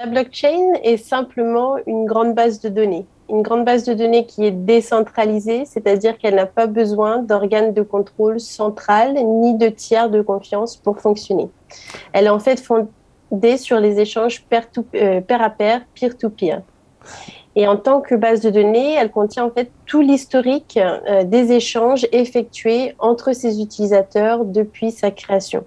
La blockchain est simplement une grande base de données. Une grande base de données qui est décentralisée, c'est-à-dire qu'elle n'a pas besoin d'organes de contrôle central ni de tiers de confiance pour fonctionner. Elle est en fait fondée sur les échanges pair, euh, à pair, peer-to-peer. Et en tant que base de données, elle contient en fait tout l'historique euh, des échanges effectués entre ses utilisateurs depuis sa création.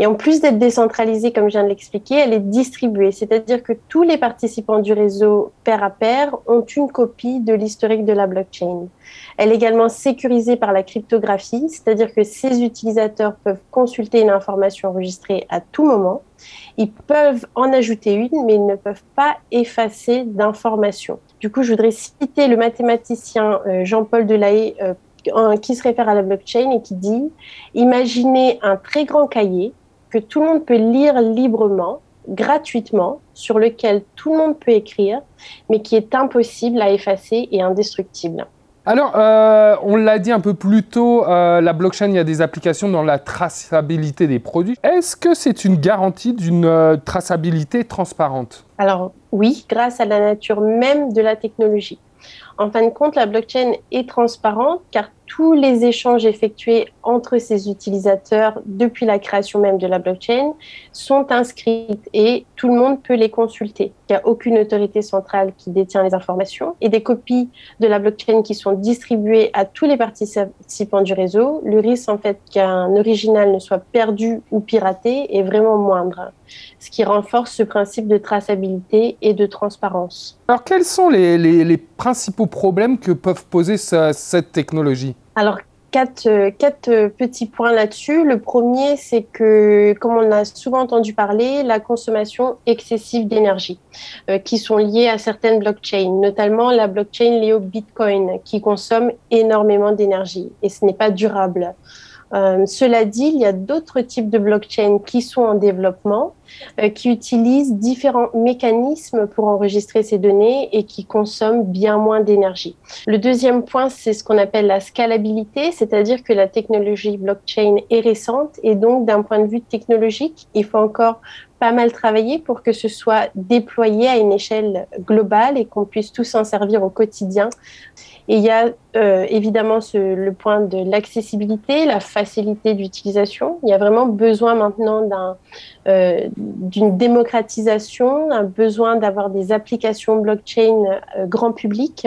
Et en plus d'être décentralisée, comme je viens de l'expliquer, elle est distribuée. C'est-à-dire que tous les participants du réseau pair à pair ont une copie de l'historique de la blockchain. Elle est également sécurisée par la cryptographie, c'est-à-dire que ces utilisateurs peuvent consulter une information enregistrée à tout moment. Ils peuvent en ajouter une, mais ils ne peuvent pas effacer d'informations. Du coup, je voudrais citer le mathématicien euh, Jean-Paul Delahaye euh, qui se réfère à la blockchain et qui dit Imaginez un très grand cahier que tout le monde peut lire librement, gratuitement, sur lequel tout le monde peut écrire, mais qui est impossible à effacer et indestructible. Alors, euh, on l'a dit un peu plus tôt, euh, la blockchain, il y a des applications dans la traçabilité des produits. Est-ce que c'est une garantie d'une euh, traçabilité transparente? Alors oui, grâce à la nature même de la technologie. En fin de compte, la blockchain est transparente car tous les échanges effectués entre ces utilisateurs depuis la création même de la blockchain sont inscrits et tout le monde peut les consulter. Il n'y a aucune autorité centrale qui détient les informations et des copies de la blockchain qui sont distribuées à tous les participants du réseau. Le risque en fait qu'un original ne soit perdu ou piraté est vraiment moindre, ce qui renforce ce principe de traçabilité et de transparence. Alors quels sont les, principaux problèmes que peuvent poser cette technologie? Alors, quatre, petits points là-dessus. Le premier, c'est que, comme on a souvent entendu parler, la consommation excessive d'énergie, euh, qui sont liées à certaines blockchains, notamment la blockchain Léo Bitcoin, qui consomme énormément d'énergie et ce n'est pas durable. Euh, cela dit, il y a d'autres types de blockchains qui sont en développement, qui utilisent différents mécanismes pour enregistrer ces données et qui consomment bien moins d'énergie. Le deuxième point, c'est ce qu'on appelle la scalabilité, c'est-à-dire que la technologie blockchain est récente et donc d'un point de vue technologique, il faut encore pas mal travailler pour que ce soit déployé à une échelle globale et qu'on puisse tous s'en servir au quotidien. Et il y a euh, évidemment le point de l'accessibilité, la facilité d'utilisation. Il y a vraiment besoin maintenant d'un, euh, d'une démocratisation, un besoin d'avoir des applications blockchain euh, grand public.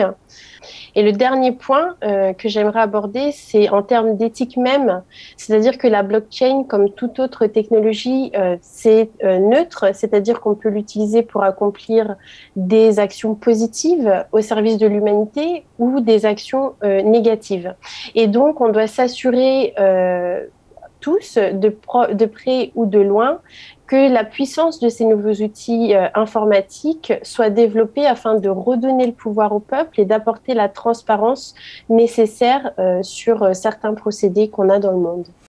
Et le dernier point euh, que j'aimerais aborder, c'est en termes d'éthique même, c'est-à-dire que la blockchain, comme toute autre technologie, euh, c'est neutre, c'est-à-dire qu'on peut l'utiliser pour accomplir des actions positives au service de l'humanité ou des actions négatives. Et donc, on doit s'assurer tous, de, de près ou de loin, que la puissance de ces nouveaux outils euh, informatiques soit développée afin de redonner le pouvoir au peuple et d'apporter la transparence nécessaire euh, sur euh, certains procédés qu'on a dans le monde.